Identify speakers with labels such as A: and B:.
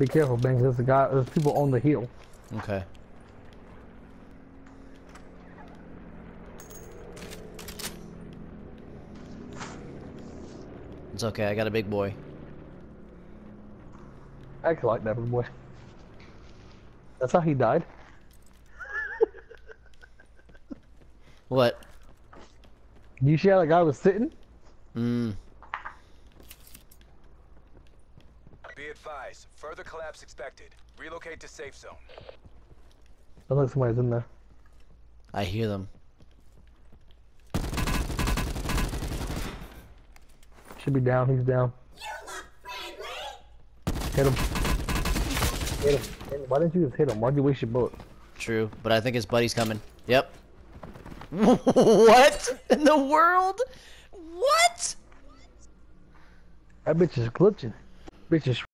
A: Be careful, Ben, 'cause there's a guy, there's people on the hill.
B: Okay. It's okay, I got a big boy.
A: I like that big boy. That's how he died.
B: What?
A: You see how that guy was sitting?
B: Mmm.
C: Be advised, further collapse expected. Relocate to safe zone.
A: Sounds like somebody's in there.
B: I hear them.
A: Should be down, he's down. Hit him. Hit him. Hit him. Why didn't you just hit him? Why'd you waste your bullet?
B: True, but I think his buddy's coming. Yep. what in the world? What?
A: That bitch is glitching. Bitch is